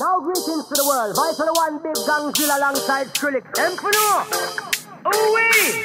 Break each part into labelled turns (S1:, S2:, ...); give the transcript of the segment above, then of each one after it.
S1: Now greetings to the world. Vice for the one big gangzilla alongside Skrillex. Emperor. Ooh wee.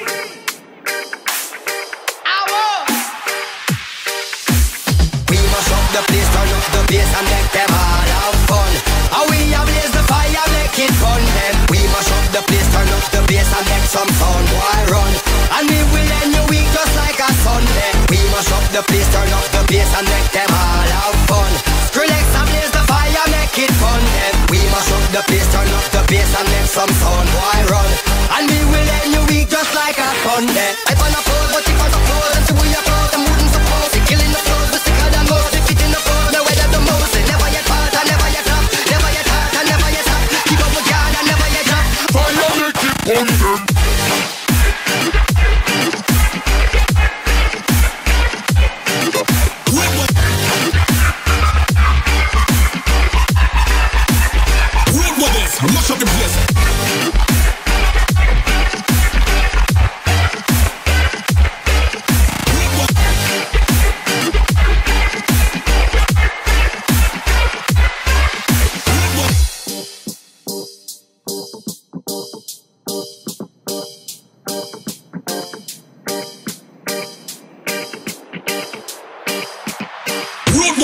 S1: We must up the place, turn up the bass and make them all have fun. How we a blaze the fire, make it bun dem. We must up the place, turn up the bass and make some sound, boy run. And we will end your week just like a Sunday. We must up the place, turn up the bass and make them all have fun. Skrillex and blaze the fire, make it bun dem. We must up the place, turn up the bass and make some sound, boy run. And we will end your week just like a Sunday. I wanna pose, but if I don't pose, then see we are close, I'm so close, they killing the flows, we sicker than most, they fit in the flows, no weather the most, they never yet part, and never yet up, never yet hurt, and never yet up, keep up with God and never yet up.
S2: Fire make it fun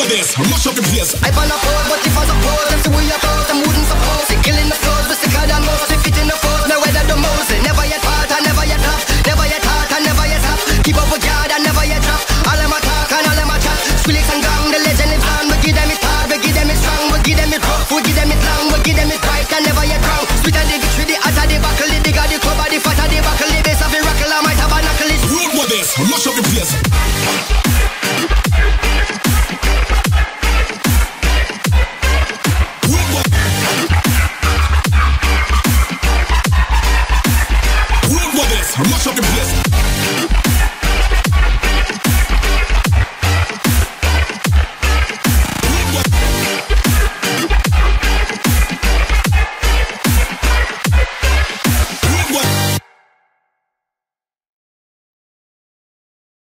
S3: with this, mash up the place.
S1: I ban a pose, but if I suppose, them see we are close, them wouldn't suppose. They killing the flows, we sicker than most. They fit in the foes, now weather the most. Never yet hot, I never yet tough, never yet hot, I never yet tough. Keep up with God, I never yet tough. All them attack and all them attack. Squeaks and gang, the legend is on. We give them it hard, we give them it strong, we give them it rough, we give them it long, we give them it right, I never yet wrong. Spit and dig it the heart the buckle, the dig the club, the fat the buckle, the base of the rockle, I might have a knuckle. Road
S3: with this, mash up the place. Mash up the place.